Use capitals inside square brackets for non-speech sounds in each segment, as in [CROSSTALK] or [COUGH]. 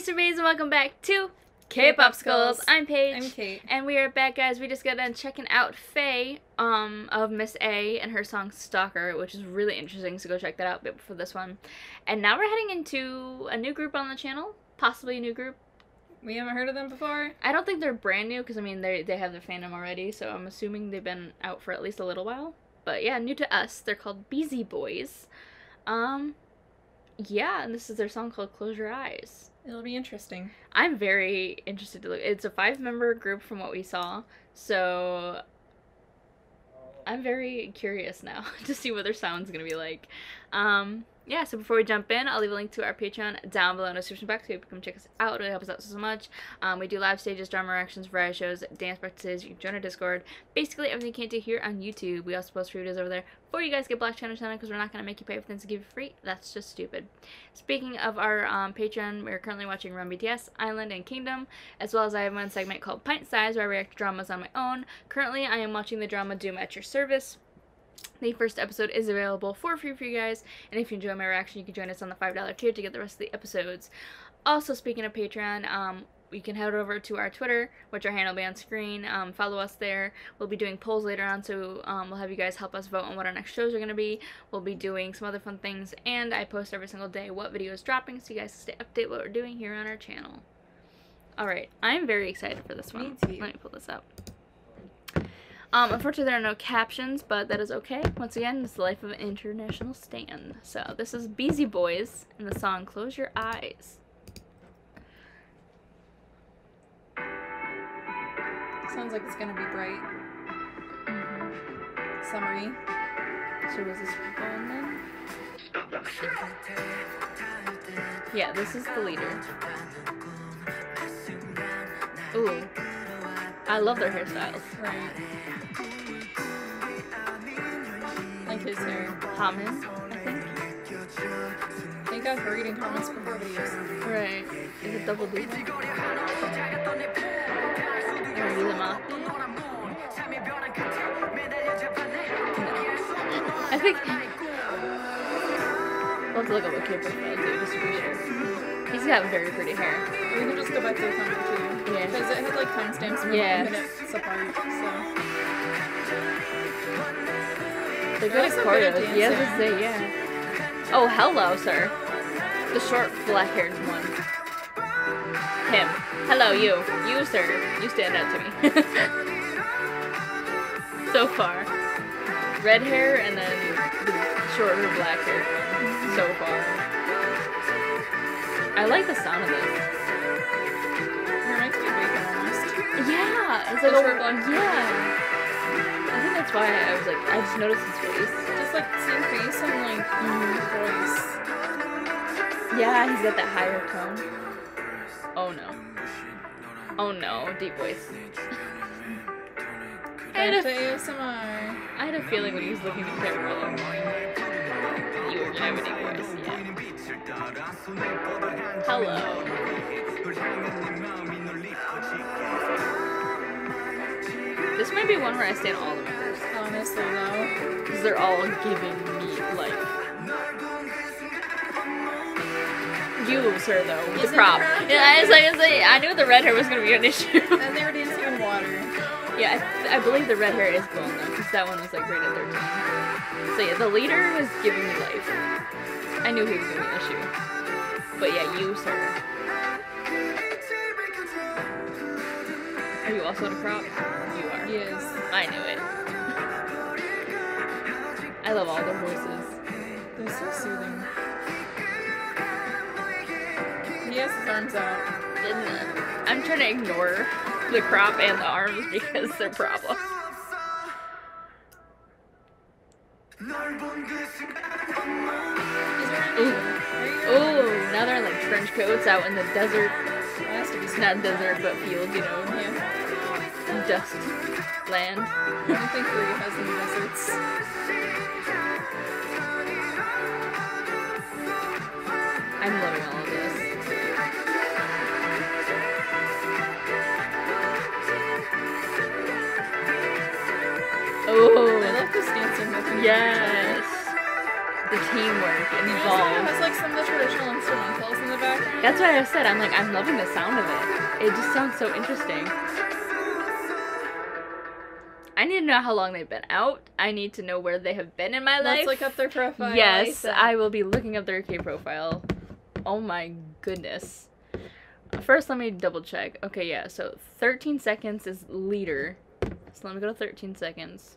Hey surveys and welcome back to Kpopsicles. I'm Paige. I'm Kate. And we are back guys. We just got done checking out Fei um of Miss A and her song Stalker, which is really interesting, so go check that out before this one. And now we're heading into a new group on the channel, possibly a new group. We haven't heard of them before. I don't think they're brand new because I mean they they have their fandom already, so I'm assuming they've been out for at least a little while. But yeah, new to us. They're called BZ-Boys. Um yeah, and this is their song called Close Your Eyes. It'll be interesting. I'm very interested to look. It's a five member group from what we saw. So I'm very curious now [LAUGHS] to see what their sound's to be like. Um, yeah, so before we jump in, I'll leave a link to our Patreon down below in the description box so you can come check us out. It really helps us out so much. Um, we do live stages, drama reactions, variety shows, dance practices. You can join our Discord. Basically, everything you can't do here on YouTube. We also post free videos over there before you guys get Black Channel Channel because we're not going to make you pay for things to give you free. That's just stupid. Speaking of our um, Patreon, we're currently watching Run BTS, Island, and Kingdom, as well as I have one segment called Pint Size where I react to dramas on my own. Currently, I am watching the drama Doom at Your Service. The first episode is available for free for you guys, and if you enjoy my reaction, you can join us on the $5 tier to get the rest of the episodes. Also, speaking of Patreon, um, you can head over to our Twitter, which our handle will be on screen. Um, follow us there. We'll be doing polls later on, so um, we'll have you guys help us vote on what our next shows are going to be. We'll be doing some other fun things, and I post every single day what video is dropping, so you guys stay update what we're doing here on our channel. Alright, I'm very excited for this one. Me too. Let me pull this up. Um, unfortunately, there are no captions, but that is okay. Once again, it's the life of an international stan. So this is BZ-Boys and the song "Close Your Eyes." Sounds like it's gonna be bright. Mm-hmm. Summery. So was this going then? Yeah, this is the leader. Ooh, I love their hairstyles. Right. Like his hair. Hamin, I think. I think I've reading comments before videos. Right. Is it double D? Are you the Mafia? I think. To look up what K-pop too, just to be sure. He's got very pretty hair. We can just go back to the comment too. Yeah. Because it had like timestamps from Yeah. minutes apart, so. They're good at a good at choreos. Yeah, I was dancing. yeah. Oh, hello, sir. The short, black-haired one. Him. Hello, you. You, sir. You stand out to me. [LAUGHS] so far. Red hair and then the shorter black hair. So far. I like the sound of this. Yeah, it's The like short a, blonde. yeah. I think that's why I was like, I just noticed his face. Just like same face and like mm-hmm. voice. Yeah, he's got that higher tone. Oh no. Oh no, deep voice. [LAUGHS] I had, a, ASMR. I had a feeling when he was looking at the camera you were gonna have a deep voice, yeah. Hello. This might be one where I stand all the members. Honestly though. Because they're all giving me life. You, sir, though, the Isn't the crop Yeah, I, was like, I, was like, I knew the red hair was going to be an issue. And they were dancing in water. yeah, I, I believe the red hair is blown, though, because that one was, like, right rated 13. So, yeah, the leader was giving me life. I knew he was to be an issue. But, yeah, you, sir. Are you also the crop? You are. He is. I knew it. I love all their voices. They're so soothing. He has his arms out. And, uh, I'm trying to ignore the crop and the arms [LAUGHS] because they're problems. Coats out in the desert. It's has to be. Not desert, but field, you know, Yeah. dust land. I don't think Korea has any deserts. I'm loving all of this. Oh! I love this dancing yes. The teamwork involved. It has like some of the traditional instrumentals in the background. That's why I said I'm like I'm loving the sound of it. It just sounds so interesting. I need to know how long they've been out. I need to know where they have been in my life. Let's look up their profile. Yes. I will be looking up their K profile. Oh my goodness. First, let me double check. Okay, yeah, so 13 seconds is leader. So let me go to 13 seconds.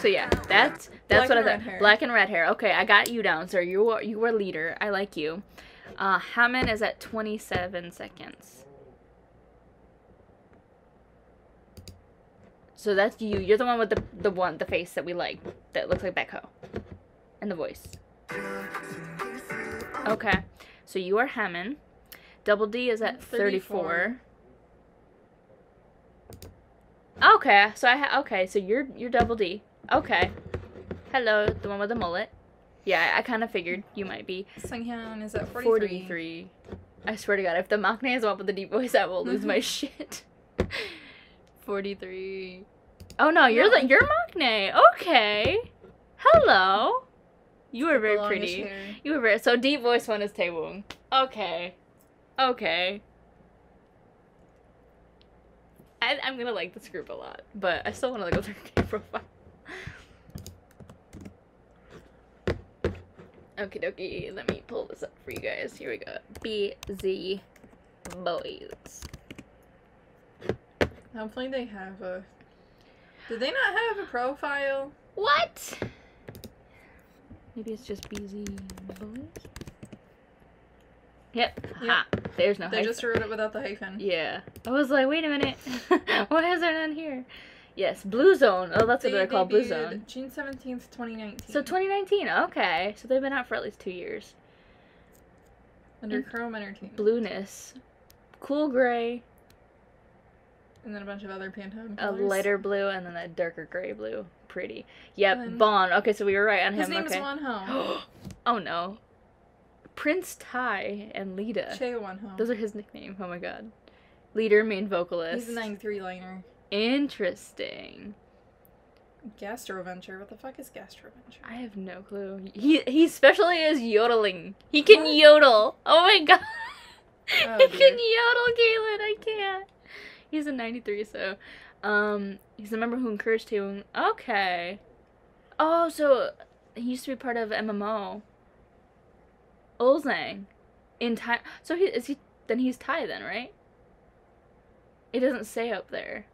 So yeah, that's that's Black what I thought. hair. Black and red hair. Okay, I got you down, sir. You are you were leader. I like you. Uh, Hamin is at 27 seconds. So that's you. You're the one with the the one the face that we like that looks like Becco, and the voice. Okay, so you are Hamin. Double D is at 34. 34. Okay, so I ha- okay, so you're you're Double D. Okay. Hello, the one with the mullet. Yeah, I, kind of figured you might be Sunghyun is at 43. 43. I swear to God, if the Maknae is the one with the deep voice, I will lose my [LAUGHS] shit. 43. Oh no, you're No. the you're Maknae. Okay. Hello. You were very pretty. hair. You were very so deep voice one is Taewoong. Okay. Okay. I, I'm gonna like this group a lot, but I still want to look at their [LAUGHS] profile. Okie dokie, let me pull this up for you guys. Here we go. BZ Boys. Hopefully they have a. Did they not have a profile? What? Maybe it's just BZ Boys? Yep. Ha. There's no They hyphen. just wrote it without the hyphen. Yeah. I was like, wait a minute. [LAUGHS] Why is there none here? Yes, Blue Zone. Oh, that's what They they're called, Blue Zone. June 17th, 2019. So 2019. Okay. So they've been out for at least two years. Under Chrome Entertainment. Blueness. Cool gray, And then a bunch of other Pantone a lighter blue, and then a darker gray blue. Pretty. Yep. Bond. Okay, so we were right on His him. His name okay. is Won Ho. oh no. Prince Ty and Lita. Che Won Ho. Those are his nickname. Oh my god. Leader, main vocalist. He's a 93 liner. Interesting. Gastroventure. What the fuck is Gastroventure? I have no clue. He he especially is yodeling. He can What? yodel. Oh my god. Oh, [LAUGHS] he dear. can yodel, Galen. I can't. He's a 93, so um he's a member who encouraged him. Okay. Oh, so he used to be part of MMO. Ulzang. In Thai. So he is he then he's Thai then, right? It doesn't say up there.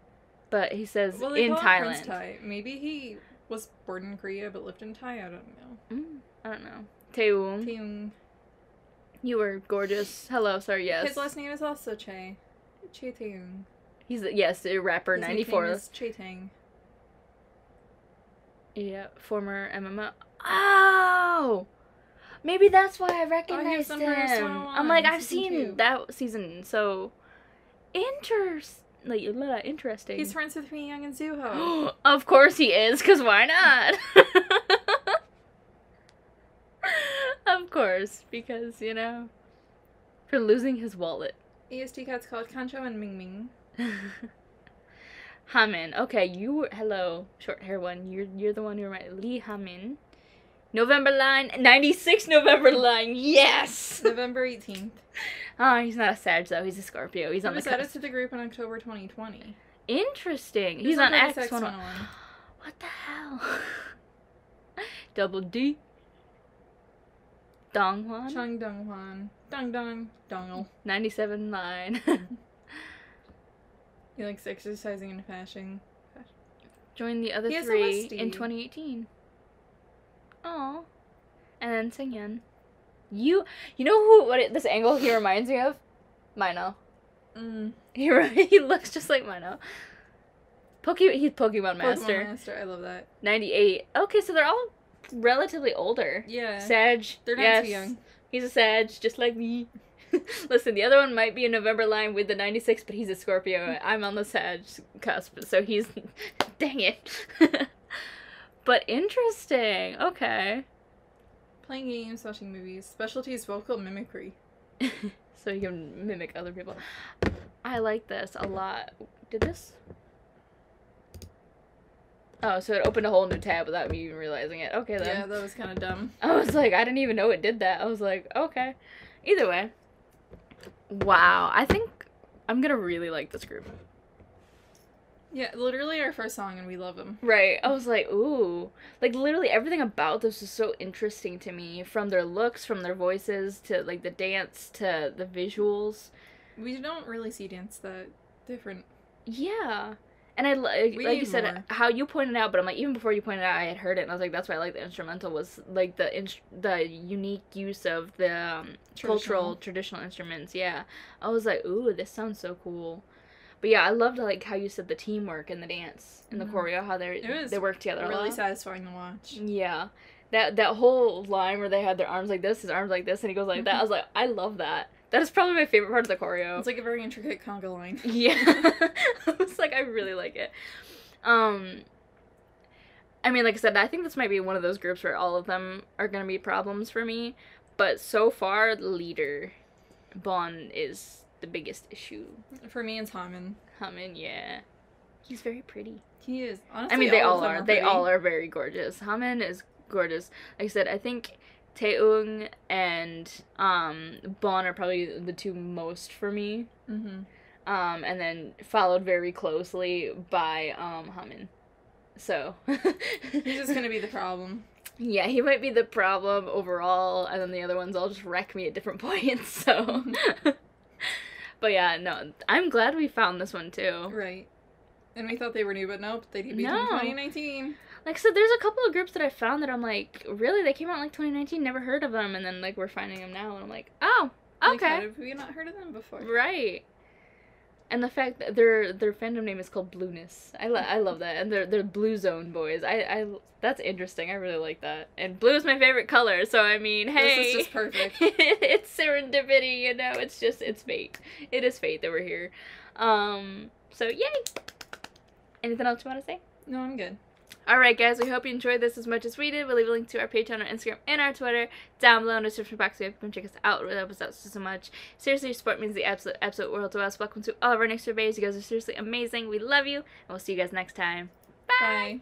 But he says Well, in call him Prince Thailand. Thai. Maybe he was born in Korea but lived in Thai. I don't know. Mm, I don't know. Taewoong. Taeyong. You were gorgeous. Hello, sorry, yes. His last name is also Che. Che Taeyong. He's yes, a rapper, His ninety four. is Che Tang. Yeah, former MMO. Oh, maybe that's why I recognized from him. I'm like, I've seen two. that season. So, interest, like, interesting. He's friends with Mi Young and Zuho. [GASPS] of course he is, cause why not? [LAUGHS] of course, because you know, for losing his wallet. EST cats called Kancho and Ming Ming. [LAUGHS] Hamin. Okay, you were hello, short hair one. You're you're the one who right. Lee Hamin. November line, 96 November line. Yes. November 18th. [LAUGHS] Oh, he's not a Sag though. He's a Scorpio. He's He on the was added to the group in October 2020. Interesting. He He's was on X one. [GASPS] What the hell? [LAUGHS] Double D. Donghwan. Chung Dong Hwan. Dong Dong. Dongle. 97 line. [LAUGHS] He likes exercising and fashion. Joined the other He three in 2018. Oh, and then Singyan. You, you know who? What it, this angle he reminds me of? Mino. Mm. [LAUGHS] He re- he looks just like Mino. Poke, he's Pokemon Pokemon Master. Master. I love that. 98. Okay, so they're all relatively older. Yeah. Sag. They're not yes. too young. He's a Sag, just like me. [LAUGHS] Listen, the other one might be a November line with the 96, but he's a Scorpio. I'm on the Sag cusp, so he's. [LAUGHS] Dang it. but interesting. Okay. Playing games, watching movies. Specialty is vocal mimicry. [LAUGHS] so you can mimic other people. I like this a lot. Did this? Oh, so it opened a whole new tab without me even realizing it. Okay then. Yeah, that was kind of dumb. [LAUGHS] I was like, I didn't even know it did that. I was like, okay. Either way. Wow, I think I'm gonna really like this group. Yeah, literally our first song, and we love them. Right. I was like, ooh. Like, literally everything about this was so interesting to me. From their looks, from their voices, to, like, the dance, to the visuals. We don't really see dance that different. Yeah. And I, li- We like you said, more. how you pointed out, but I'm like, even before you pointed out, I had heard it, and I was like, that's why I like the instrumental, was, like, the ins- the unique use of the um, cultural, Traditional. traditional instruments. Yeah. I was like, ooh, this sounds so cool. But yeah, I loved, like, how you said the teamwork and the dance and Mhm. the choreo, how they they work together a Really lot. satisfying to watch. Yeah. That that whole line where they had their arms like this, his arms like this, and he goes like that. I was like, I love that. That is probably my favorite part of the choreo. It's like a very intricate conga line. [LAUGHS] yeah. [LAUGHS] I was like, I really like it. Um I mean, like I said, I think this might be one of those groups where all of them are gonna be problems for me. But so far, the leader, Bon, is the biggest issue. For me, it's Haman. Hamin, yeah. He's very pretty. He is. Honestly, I mean, they all, all of them are. They all are very gorgeous. Hamin is gorgeous. Like I said, I think Taewoong and um Bon are probably the two most for me. Mm-hmm. Um, and then followed very closely by um Hamin. So [LAUGHS] He's just gonna be the problem. yeah, he might be the problem overall, and then the other ones all just wreck me at different [LAUGHS] points. So, [LAUGHS] but yeah, no, I'm glad we found this one too. Right. And we thought they were new, but nope, they debuted No. in 2019. Like said, there's a couple of groups that I found that I'm like, really, they came out in like 2019, never heard of them, and then like we're finding them now, and I'm like, oh, Like, how okay, did we not heard of them before? right. And the fact that their their fandom name is called Blueness, I lo- I love that, and they're they're Blue Zone boys. I I that's interesting. I really like that. And blue is my favorite color, so I mean, hey, This is just perfect. [LAUGHS] it's serendipity, you know. It's just it's fate. It is fate that we're here. Um. So yay. Anything else you want to say? No, I'm good. Alright, guys, we hope you enjoyed this as much as we did. We'll leave a link to our Patreon, our Instagram, and our Twitter down below in the description box so you can check us out. Really helps us out so much. Seriously, your support means the absolute, absolute world to us. Welcome to all of our next surveys. You guys are seriously amazing. We love you, and we'll see you guys next time. Bye. Bye.